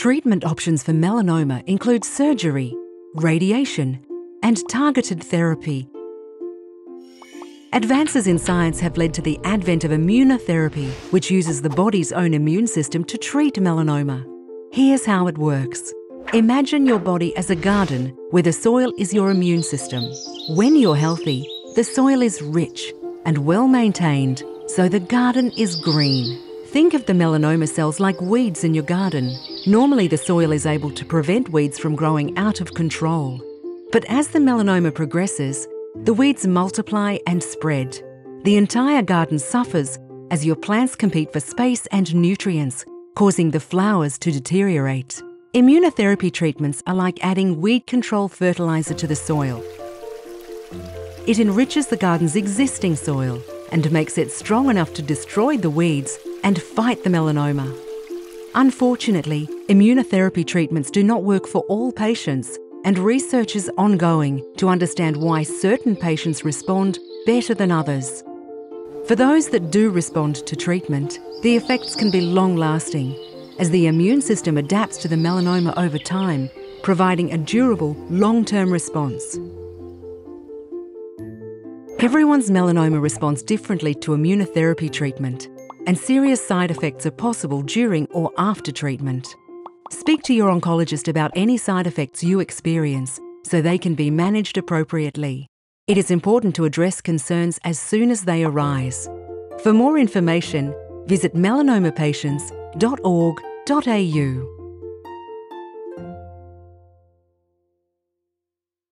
Treatment options for melanoma include surgery, radiation, and targeted therapy. Advances in science have led to the advent of immunotherapy, which uses the body's own immune system to treat melanoma. Here's how it works. Imagine your body as a garden where the soil is your immune system. When you're healthy, the soil is rich and well maintained, so the garden is green. Think of the melanoma cells like weeds in your garden. Normally, the soil is able to prevent weeds from growing out of control. But as the melanoma progresses, the weeds multiply and spread. The entire garden suffers as your plants compete for space and nutrients, causing the flowers to deteriorate. Immunotherapy treatments are like adding weed control fertiliser to the soil. It enriches the garden's existing soil and makes it strong enough to destroy the weeds and fight the melanoma. Unfortunately, immunotherapy treatments do not work for all patients, and research is ongoing to understand why certain patients respond better than others. For those that do respond to treatment, the effects can be long lasting, as the immune system adapts to the melanoma over time, providing a durable, long term response. Everyone's melanoma responds differently to immunotherapy treatment, and serious side effects are possible during or after treatment. Speak to your oncologist about any side effects you experience so they can be managed appropriately. It is important to address concerns as soon as they arise. For more information, visit melanomapatients.org.au.